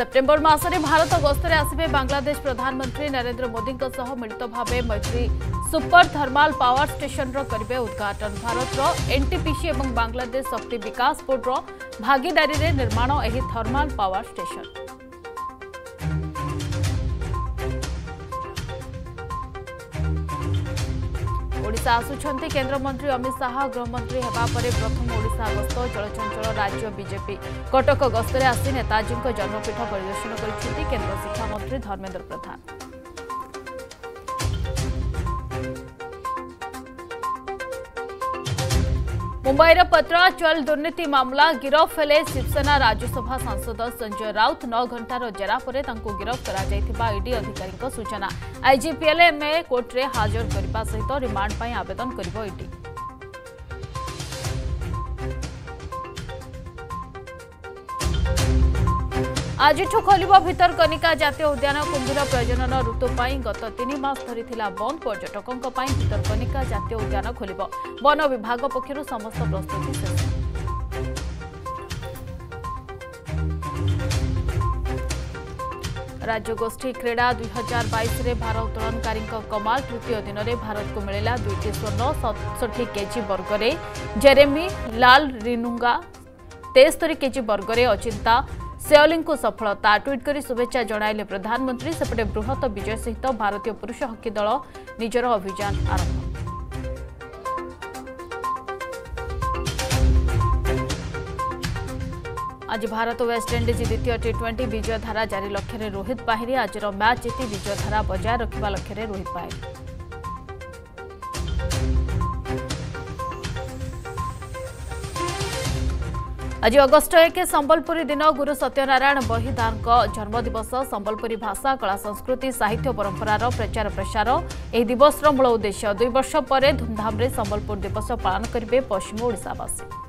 September ମାସରେ ଭାରତ ଗସ୍ତରେ ଆସିବେ ବାଂଲାଦେଶ ପ୍ରଧାନମନ୍ତ୍ରୀ ନରେନ୍ଦ୍ର ମୋଦିଙ୍କ ସହ ମିଳିତ ଭାବେ ମୈତ୍ରୀ ସୁପର ଥର୍ମାଲ ପାୱାର ଷ୍ଟେସନର କରିବେ ଉଦ୍ଘାଟନ ଭାରତର ଏନ୍ଟିପିସି ଏବଂ ବାଂଲାଦେଶ ଶକ୍ତି ବିକାଶ ବୋର୍ଡର ଭାଗିଦାରୀରେ ନିର୍ମାଣ ଏହି ଥର୍ମାଲ ପାୱାର ଷ୍ଟେସନ ଓଡ଼ିଶା ଆସୁଛନ୍ତି କେନ୍ଦ୍ରମନ୍ତ୍ରୀ ଅମିତ ଶାହା ଗୃହମନ୍ତ୍ରୀ ହେବା ପରେ ପ୍ରଥମ ଓଡ଼ିଶା ଗସ୍ତ ଚଳଚଞ୍ଚଳ ରାଜ୍ୟ ବିଜେପି କଟକ ଗସ୍ତରେ ଆସି ନେତାଜୀଙ୍କ ଜନ୍ମପୀଠ ପରିଦର୍ଶନ କରିଛନ୍ତି କେନ୍ଦ୍ର ଶିକ୍ଷାମନ୍ତ୍ରୀ ଧର୍ମେନ୍ଦ୍ର ପ୍ରଧାନ ମୁମ୍ବାଇର ପତ୍ରାଚଲ ଦୁର୍ନୀତି ମାମଲା ଗିରଫ ହେଲେ ଶିବସେନା ରାଜ୍ୟସଭା ସାଂସଦ ସଞ୍ଜୟ ରାଉତ ନଅ ଘଣ୍ଟାର ଜେରା ପରେ ତାଙ୍କୁ ଗିରଫ କରାଯାଇଥିବା ଇଡି ଅଧିକାରୀଙ୍କ ସୂଚନା ଆଇଜିପିଏଲ୍ଏମ୍ଏ କୋର୍ଟରେ ହାଜର କରିବା ସହିତ ରିମାଣ୍ଡ ପାଇଁ ଆବେଦନ କରିବ ଇଡି ଆଜିଠୁ ଖୋଲିବ ଭିତରକନିକା ଜାତୀୟ ଉଦ୍ୟାନ କୁମ୍ଭୀର ପ୍ରଜନନ ଋତୁ ପାଇଁ ଗତ ତିନି ମାସ ଧରିଥିଲା ବନ୍ଦ ପର୍ଯ୍ୟଟକଙ୍କ ପାଇଁ ଭିତରକନିକା ଜାତୀୟ ଉଦ୍ୟାନ ଖୋଲିବ ବନ ବିଭାଗ ପକ୍ଷରୁ ସମସ୍ତ ପ୍ରସ୍ତୁତି ଶେଷ राज्यगोष्ठी क्रीडा दुई हजार बैस भारत उत्तोलनकारी कमाल तृतीय दिन में भारत को मिलला दुईट स्वर्ण सतसठी केजी वर्ग में जेरेमी लाल रिनुंगा तेस्तरी केजी वर्ग में अचिंता ସେଓଲିଙ୍କୁ ସଫଳତା ଟ୍ୱିଟ୍ କରି ଶୁଭେଚ୍ଛା ଜଣାଇଲେ ପ୍ରଧାନମନ୍ତ୍ରୀ ସେପଟେ ବୃହତ ବିଜୟ ସହିତ ଭାରତୀୟ ପୁରୁଷ ହକି ଦଳ ନିଜର ଅଭିଯାନ ଆରମ୍ଭ ଆଜି ଭାରତ ୱେଷ୍ଟଇଣ୍ଡିଜ୍ ଦ୍ୱିତୀୟ ଟି ଟ୍ୱେଣ୍ଟି ବିଜୟ ଧାରା ଜାରି ଲକ୍ଷ୍ୟରେ ରୋହିତ ପାହିରି ଆଜିର ମ୍ୟାଚ୍ ଜିତି ବିଜୟ ଧାରା ବଜାୟ ରଖିବା ଲକ୍ଷ୍ୟରେ ରୋହିତ ପାହିରି ଆଜି ଅଗଷ୍ଟ ଏକ ସମ୍ବଲପୁରୀ ଦିନ ଗୁରୁ ସତ୍ୟନାରାୟଣ ବହିଦାରଙ୍କ ଜନ୍ମଦିବସ ସମ୍ବଲପୁରୀ ଭାଷା କଳା ସଂସ୍କୃତି ସାହିତ୍ୟ ପରମ୍ପରାର ପ୍ରଚାର ପ୍ରସାର ଏହି ଦିବସର ମୂଳ ଉଦ୍ଦେଶ୍ୟ ଦୁଇ ବର୍ଷ ପରେ ଧୁମ୍ଧାମ୍ରେ ସମ୍ବଲପୁର ଦିବସ ପାଳନ କରିବେ ପଶ୍ଚିମ ଓଡ଼ିଶାବାସୀ